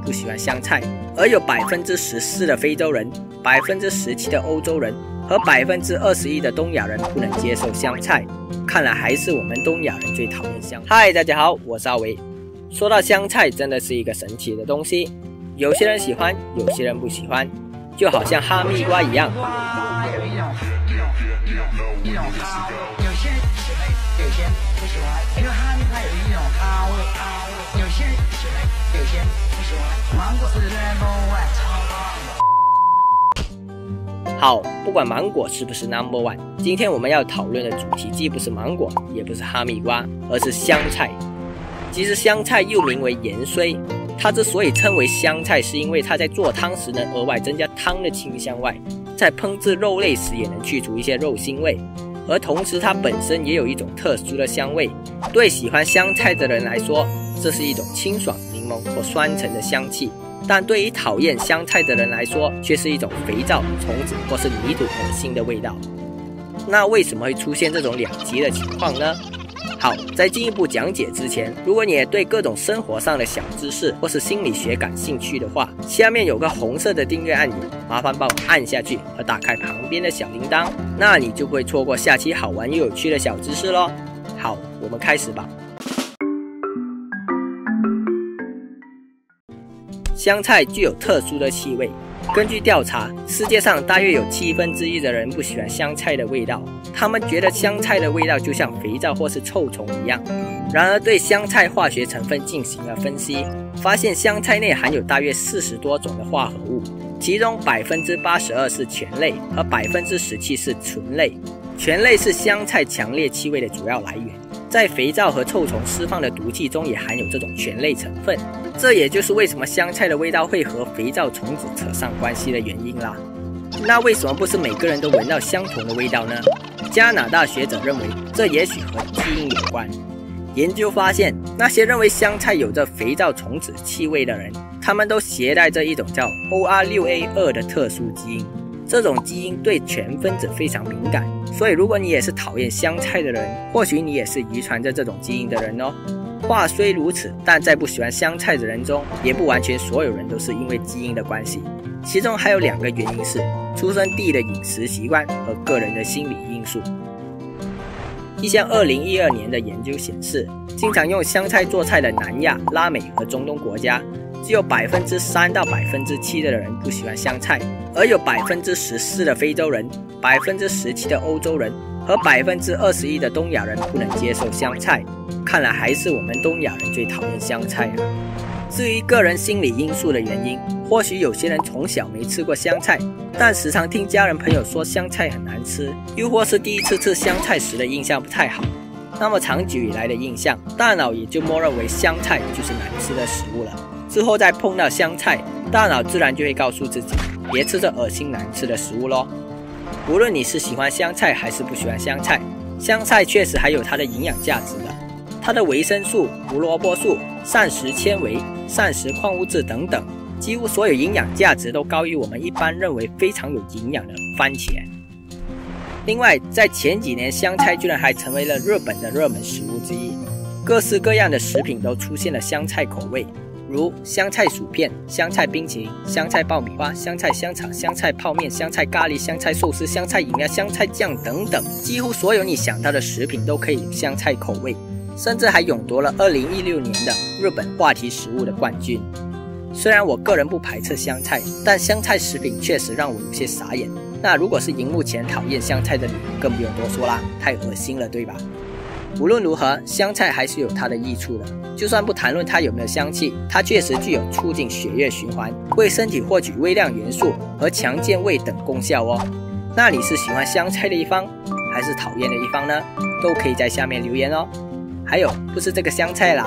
不喜欢香菜，而有百分之十四的非洲人、百分之十七的欧洲人和百分之二十一的东亚人不能接受香菜。看来还是我们东亚人最讨厌香。嗨，大家好，我是阿维。说到香菜，真的是一个神奇的东西，有些人喜欢，有些人不喜欢，就好像哈密瓜一样。好，不管芒果是不是 number one，今天我们要讨论的主题既不是芒果，也不是哈密瓜，而是香菜。其实香菜又名为盐荽，它之所以称为香菜，是因为它在做汤时能额外增加汤的清香外，在烹制肉类时也能去除一些肉腥味，而同时它本身也有一种特殊的香味。对喜欢香菜的人来说，这是一种清爽、或酸橙的香气。但对于讨厌香菜的人来说，却是一种肥皂、虫子或是泥土恶心的味道。那为什么会出现这种两极的情况呢？好，在进一步讲解之前，如果你也对各种生活上的小知识或是心理学感兴趣的话，下面有个红色的订阅按钮，麻烦帮我按下去和打开旁边的小铃铛，那你就不会错过下期好玩又有趣的小知识喽。好，我们开始吧。香菜具有特殊的气味。根据调查，世界上大约有七分之一的人不喜欢香菜的味道，他们觉得香菜的味道就像肥皂或是臭虫一样。然而，对香菜化学成分进行了分析，发现香菜内含有大约四十多种的化合物，其中百分之八十二是醛类，和百分之十七是醇类。醛类是香菜强烈气味的主要来源，在肥皂和臭虫释放的毒气中也含有这种醛类成分。这也就是为什么香菜的味道会和肥皂虫子扯上关系的原因啦。那为什么不是每个人都闻到相同的味道呢？加拿大学者认为，这也许和基因有关。研究发现，那些认为香菜有着肥皂虫子气味的人，他们都携带着一种叫 OR6A2 的特殊基因。这种基因对醛分子非常敏感，所以如果你也是讨厌香菜的人，或许你也是遗传着这种基因的人哦。话虽如此，但在不喜欢香菜的人中，也不完全所有人都是因为基因的关系，其中还有两个原因是出生地的饮食习惯和个人的心理因素。一项2012年的研究显示，经常用香菜做菜的南亚、拉美和中东国家，只有百分之三到百分之七的人不喜欢香菜，而有百分之十四的非洲人、百分之十七的欧洲人。和百分之二十一的东亚人不能接受香菜，看来还是我们东亚人最讨厌香菜啊。至于个人心理因素的原因，或许有些人从小没吃过香菜，但时常听家人朋友说香菜很难吃，又或是第一次吃香菜时的印象不太好，那么长久以来的印象，大脑也就默认为香菜就是难吃的食物了。之后再碰到香菜，大脑自然就会告诉自己，别吃这恶心难吃的食物喽。无论你是喜欢香菜还是不喜欢香菜，香菜确实还有它的营养价值的。它的维生素、胡萝卜素、膳食纤维、膳食矿物质等等，几乎所有营养价值都高于我们一般认为非常有营养的番茄。另外，在前几年，香菜居然还成为了日本的热门食物之一，各式各样的食品都出现了香菜口味。如香菜薯片、香菜冰淇淋、香菜爆米花、香菜香肠、香菜泡面、香菜咖喱、香菜寿司、香菜饮料、香菜酱等等，几乎所有你想到的食品都可以有香菜口味，甚至还勇夺了2016年的日本话题食物的冠军。虽然我个人不排斥香菜，但香菜食品确实让我有些傻眼。那如果是荧幕前讨厌香菜的你，更不用多说啦，太恶心了，对吧？无论如何，香菜还是有它的益处的。就算不谈论它有没有香气，它确实具有促进血液循环、为身体获取微量元素和强健胃等功效哦。那你是喜欢香菜的一方，还是讨厌的一方呢？都可以在下面留言哦。还有，不是这个香菜啦，